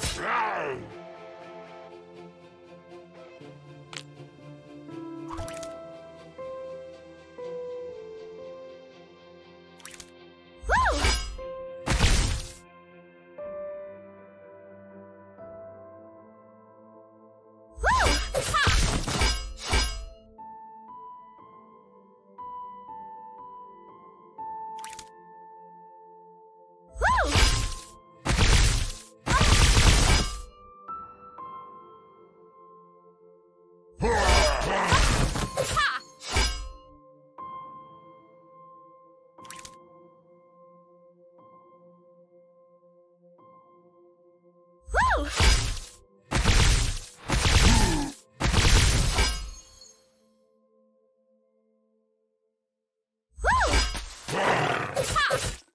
Woo! you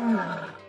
Woo!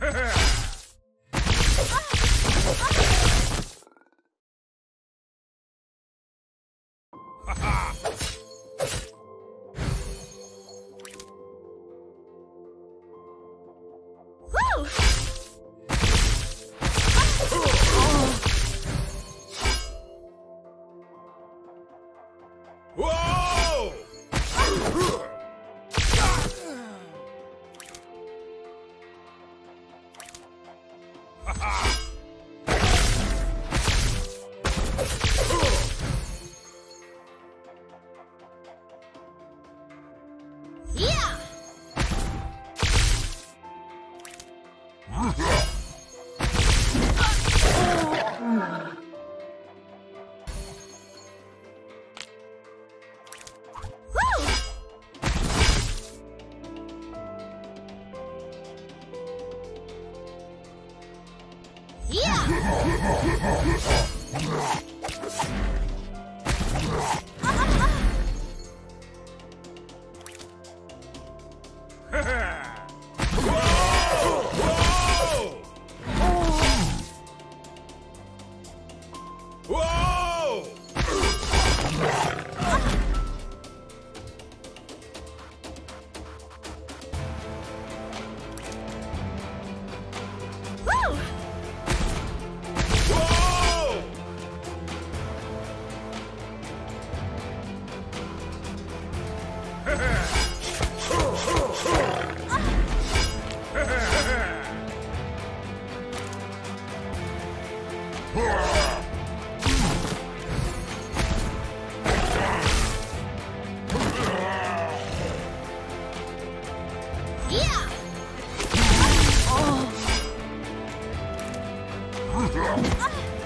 Woo! Woo! Ah!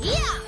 Yeah!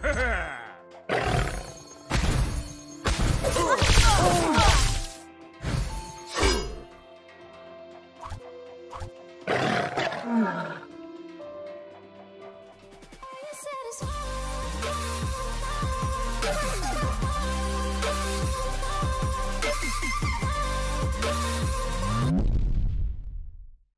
Satisfied.